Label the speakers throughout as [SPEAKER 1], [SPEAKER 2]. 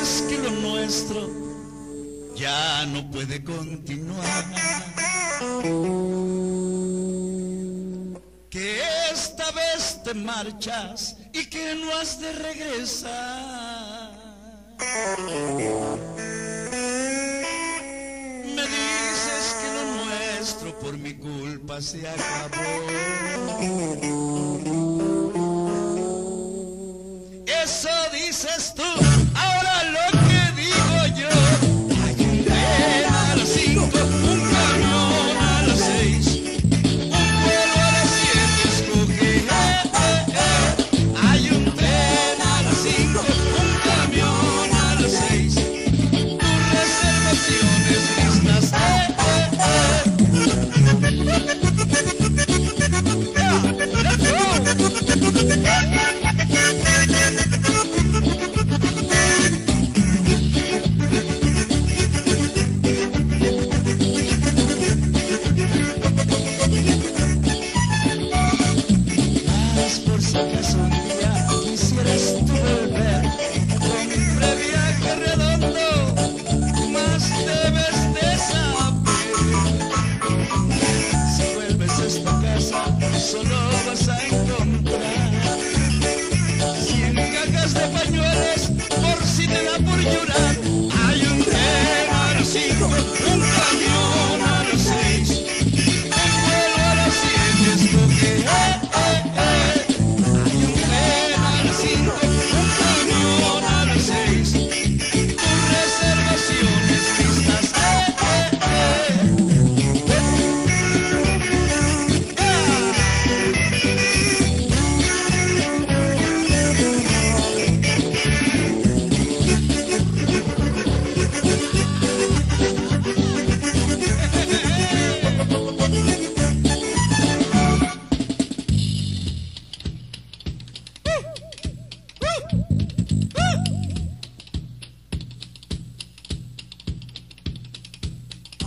[SPEAKER 1] es que lo nuestro ya no puede continuar. Que esta vez te marchas y que no has de regresar. Me dices que lo nuestro por mi culpa se acabó. Eso dices tú.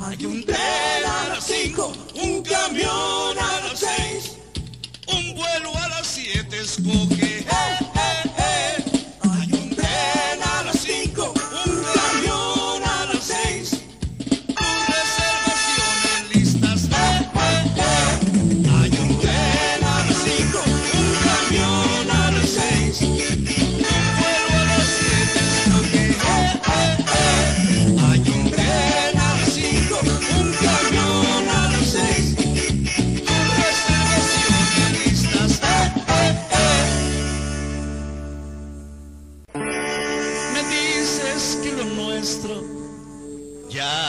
[SPEAKER 1] Hay un tren a las 5, un camión a las 6, un vuelo a las 7, escoge.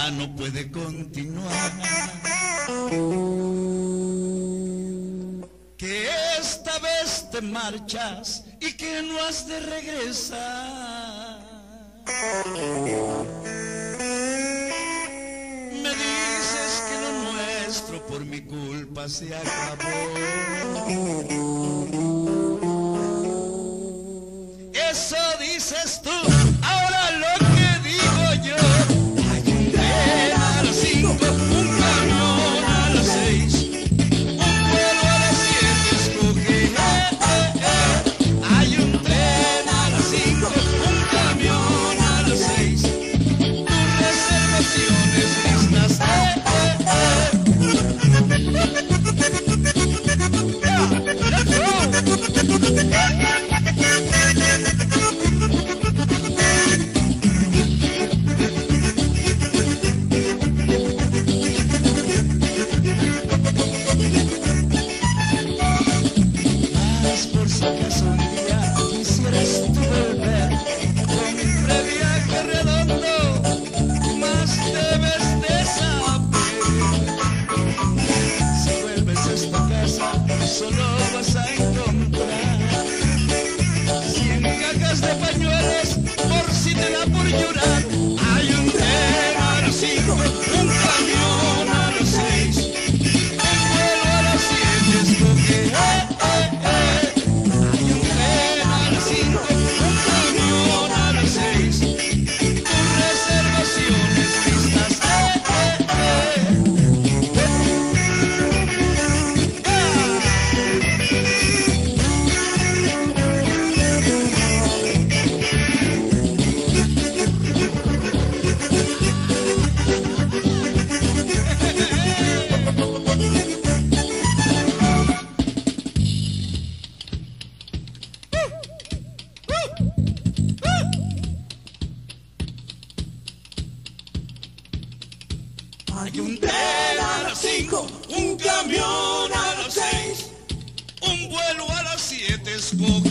[SPEAKER 1] no puede continuar. Que esta vez te marchas y que no has de regresar. Me dices que lo nuestro por mi culpa se acabó. Eso dices tú. Un tren a las cinco, un camión a las seis, un vuelo a las siete, escoge